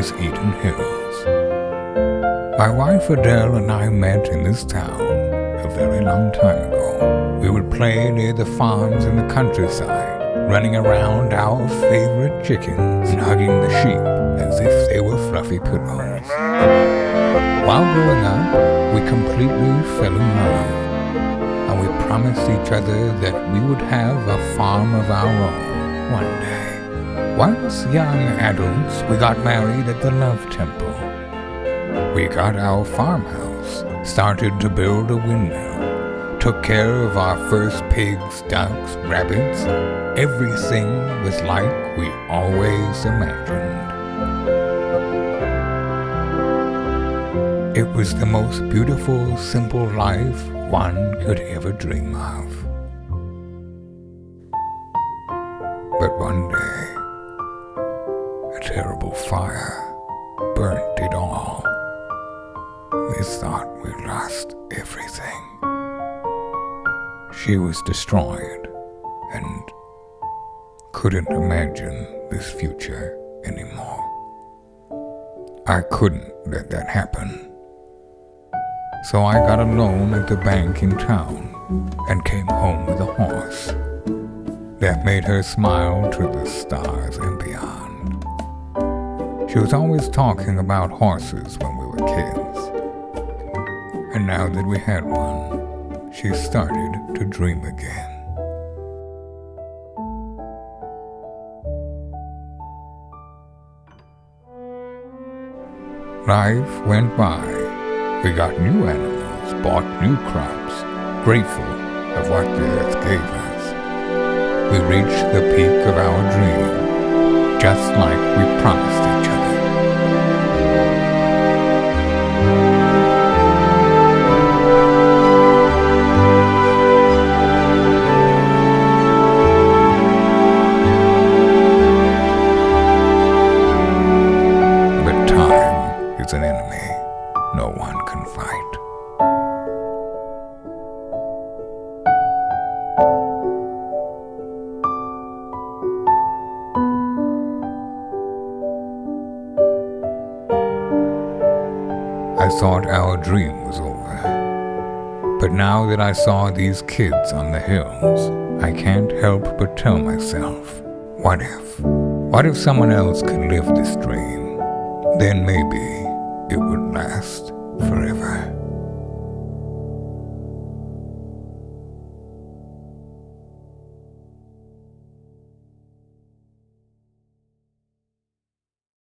is Eden Hills. My wife Adele and I met in this town a very long time ago. We would play near the farms in the countryside, running around our favorite chickens and hugging the sheep as if they were fluffy pillows. While growing up, we completely fell in love, and we promised each other that we would have a farm of our own one day. Once young adults, we got married at the Love Temple. We got our farmhouse, started to build a windmill, took care of our first pigs, ducks, rabbits. Everything was like we always imagined. It was the most beautiful, simple life one could ever dream of. But one day, terrible fire burnt it all. We thought we lost everything. She was destroyed and couldn't imagine this future anymore. I couldn't let that happen. So I got a loan at the bank in town and came home with a horse. That made her smile to the stars and beyond. She was always talking about horses when we were kids. And now that we had one, she started to dream again. Life went by. We got new animals, bought new crops, grateful of what the earth gave us. We reached the peak of our dream, just like we promised each no one can fight. I thought our dream was over. But now that I saw these kids on the hills, I can't help but tell myself, what if? What if someone else could live this dream? Then maybe it would last forever.